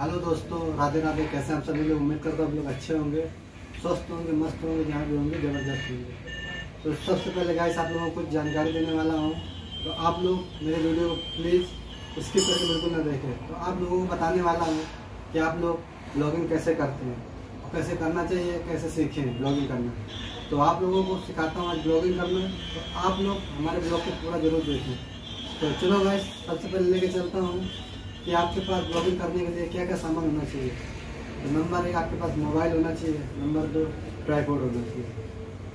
Hello दोस्तों, राधे राधे कैसे आप सभी लोग? उम्मीद करता हूँ आप लोग अच्छे होंगे, स्वस्थ होंगे, मस्त होंगे, जहाँ भी होंगे, ज़बरदस्त होंगे। तो सबसे पहले गाइस आप लोगों को कुछ जानकारी देने वाला हूँ। तो आप लोग मेरे वीडियो को प्लीज़ स्किप करके बिल्कुल ना देखें। तो आप लोगों को बताने वाला हूँ कि आप लोग ब्लॉगिंग कैसे करते हैं और कैसे करना चाहिए, कैसे सीखें ब्लॉगिंग करना। तो आप लोगों को सिखाता हूँ आज ब्लॉगिंग करना। तो आप लोग हमारे ब्लॉग को पूरा ज़रूर देखें। तो चलो गाइस सबसे पहले लेके चलता हूँ। कि आपके पास ब्लॉगिंग करने के लिए क्या क्या सामान होना चाहिए? तो नंबर एक आपके पास मोबाइल होना चाहिए नंबर दो ट्राईपोर्ड होना चाहिए।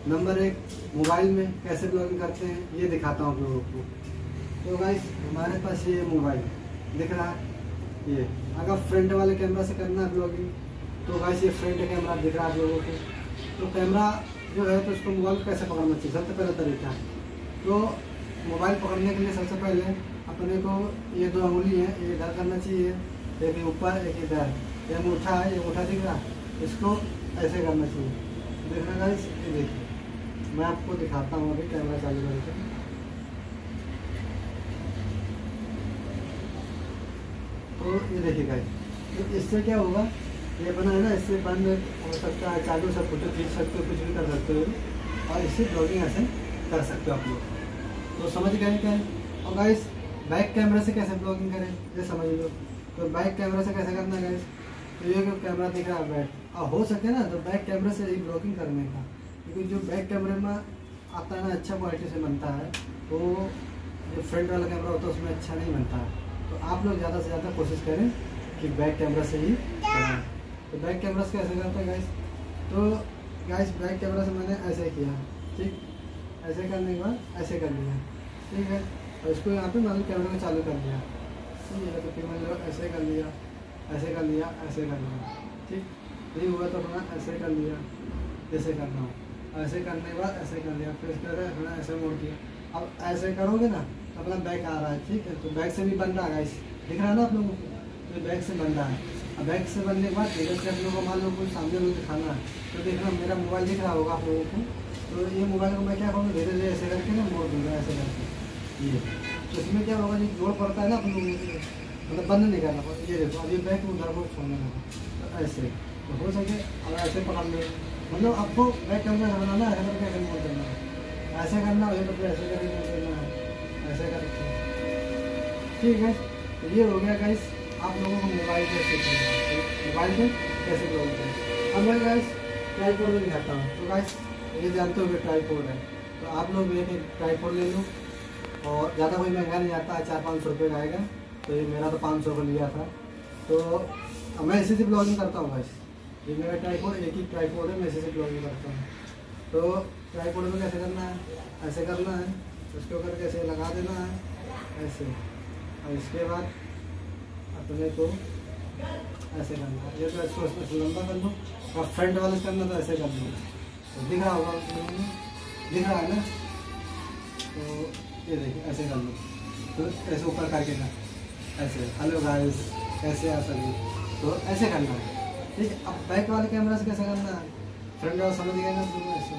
नंबर एक मोबाइल में कैसे ब्लॉगिंग करते हैं, ये दिखाता हूँ आप लोगों को। तो गाइस हमारे पास ये मोबाइल दिख रहा है। ये, अगर फ्रंट वाले कैमरा से करना ब्लॉगिंग तो गाइस ये फ्रंट कैमरा दिख रहा है लोगों को। तो कैमरा जो है तो उसको मोबाइल को कैसे पकड़ना चाहिए? सबसे पहला तरीका। तो मोबाइल पकड़ने के लिए सबसे पहले अपने को ये दो अंगुली है ये इधर करना चाहिए, एक ऊपर, एक इधर। ये अंगूठा है, ये अंगूठा दिख रहा इसको ऐसे करना चाहिए। देख रहे गाइस ये देखिए मैं आपको दिखाता हूँ अभी कैमरा चालू करके। तो ये देखिए गाइस तो इससे क्या होगा? ये बना है ना, इससे बंद हो सकता है, चालू सब फ़ोटो खींच सकते हो कुछ भी कर सकते हो। और इससे ब्लॉगिंग ऐसे कर सकते हो आप लोग। तो समझ गए क्या? और गाइस बैक कैमरा से कैसे ब्लॉगिंग करें? ये समझ लो। तो बैक कैमरा से कैसे करना गाइस तो ये कैमरा दिख रहा है बैक और हो सके ना तो बैक कैमरा से ही ब्लॉगिंग करने का। क्योंकि जो बैक कैमरे में आता है ना अच्छा क्वालिटी से बनता है तो जो फ्रंट वाला कैमरा होता है, उसमें अच्छा नहीं बनता है। तो आप लोग ज़्यादा से ज़्यादा कोशिश करें कि बैक कैमरा से ही बनाएँ। तो बैक कैमरा से कैसे करते हैं गाइस तो गाइस बैक कैमरा से मैंने ऐसे किया। ठीक? ऐसे करने के बाद ऐसे कर लिया। ठीक है? और इसको यहाँ पे मैंने कैमरे को चालू कर दिया। ठीक है तो फिर मैंने ऐसे कर लिया, ऐसे कर लिया, ऐसे कर लिया। ठीक? नहीं हुआ तो अपना ऐसे कर लिया, जैसे करना हो। ऐसे करने के बाद ऐसे कर लिया। फिर इसके बाद अपना ऐसे मोड़ दिया। अब ऐसे करोगे ना तो अपना बैक आ रहा है, ठीक है? तो बैक से भी बन रहा है दिख रहा है ना आप लोगों को? तो बैक से बन रहा है। अब बैक से बनने के बाद धीरे से आप लोगों को मान लो कोई सामने लोग दिखाना है। तो देखना मेरा मोबाइल दिख रहा होगा आप लोगों को। तो ये मोबाइल को मैं क्या करूँगा? धीरे धीरे ऐसे करके ना मोड़ दूँगा, ऐसे करके। तो इसमें क्या होगा जी जोड़ पड़ता है ना अपन को मतलब बंद नहीं करना पड़ता। ये देखो अभी बैक उधर को छोड़ने तो ऐसे तो हो सके, अब ऐसे पकड़ लो। मतलब आपको बैक कैमरा बनाना है ऐसे करके मोड़ देना है। ऐसे करना है तो ऐसे करके देना है। ऐसे करके। ठीक है तो ये हो गया गाइस आप लोगों को मोबाइल पे मोबाइल पे कैसे करें अब मैं गाइस ट्राईपोर्ड में दिखाता हूँ। तो गाइस ये जानते हो कि ट्राईपोर्ड है। तो आप लोग एक ट्राईपोर्ड ले लो। और ज़्यादा कोई महँगा नहीं आता, चार पाँच सौ रुपये का आएगा। तो ये मेरा तो पाँच सौ का लिया था। तो मैं इसी से ब्लॉगिंग करता हूँ बस। ये मेरा ट्राईपोर्ड एक ही ट्राईपोर्ड है, मैं इसी से ब्लॉगिंग करता हूँ। तो ट्राईपोर्ड में कैसे करना है? ऐसे करना है, उसके ऊपर कैसे लगा देना है? ऐसे। और इसके बाद अपने को ऐसे करना है। ये तो इसको लंबा कर लो और फ्रंट वाले करना तो ऐसे कर लो तो दिख रहा होगा, दिख रहा है ना? तो ये देखिए, ऐसे कर लो। तो ऐसे ऊपर करके ना, ऐसे। हेलो गाइस कैसे आ सभी? तो ऐसे करना है। ठीक है, अब बैक वाले कैमरा से कैसे करना है? फ्रंट वाला समझ गए ना तुम ऐसे।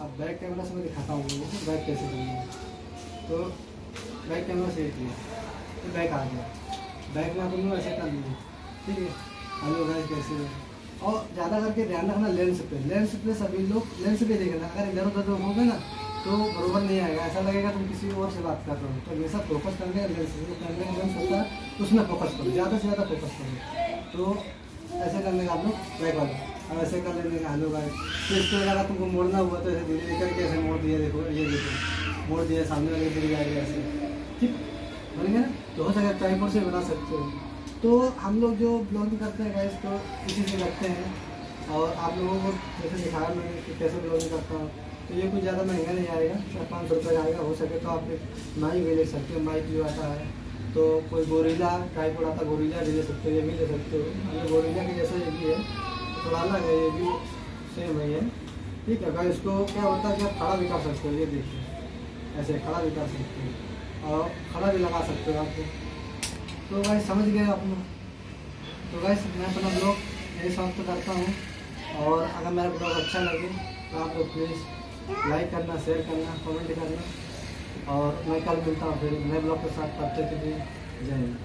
अब बैक कैमरा से मैं दिखाता हूँ लोगों बैक कैसे करना है? तो बैक कैमरा से किया। तो बैक आ गया। बैक में अपन ऐसे कर लिया ठीक है? हेलो गाइस कैसे और ज़्यादा करके ध्यान रखना लेंस पे। लेंस पे सभी लोग लेंस पे देखना अगर इधर उधर होगे ना तो बरोबर नहीं आएगा। ऐसा लगेगा तुम किसी और से बात कर रहे हो। तो हमेशा फोकस करने का लेंस कैमरे का लेंस होता है, उसमें फोकस करो। ज़्यादा से ज़्यादा फोकस करो। तो ऐसे करने का आप लोग बैक वाले अब ऐसे कर लेने का हेलो गाइस तो इसको अगर तुमको मोड़ना हुआ तो ऐसे धीरे धीरे करके ऐसे मोड़ दिया, देखो, ये देखो। मोड़ दिया, सामने वाले गिर जाएगा ऐसे। ठीक? बन ना? तो हो सके ट्राईपोर्ड से बना सकते हो। तो हम लोग जो ब्लॉगिंग करते हैं गाइस तो इसी से करते हैं। और आप लोगों को जैसे दिखाया मैंने कि कैसे ब्लॉगिंग करता हूँ। तो ये कुछ ज़्यादा महँगा नहीं आएगा, चार पाँच सौ रुपये आएगा, हो सके तो आप माइक भी ले सकते हो माइक जो आता है। तो कोई गोरीला ट्राईपोर्ड आता गोरीला भी ले सकते हो, ये भी ले सकते हो। अगर गोरीला के जैसा ये भी है थोड़ा अलग है, ये भी सेम है ये। ठीक है अगर इसको क्या होता है कि आप खड़ा भी कर सकते हो, ये देखिए। ऐसे खड़ा भी कर सकते हो। और खड़ा भी लगा सकते हो आपको तो भाई समझ गए आप लोग। तो भाई मैं अपना ब्लॉग यही समाप्त करता हूँ। और अगर मेरा ब्लॉग अच्छा लगे तो आप लोग प्लीज़ लाइक करना शेयर करना कमेंट करना। और मैं कल मिलता हूँ फिर नए ब्लॉग के साथ। पढ़ते थे जय हिंद।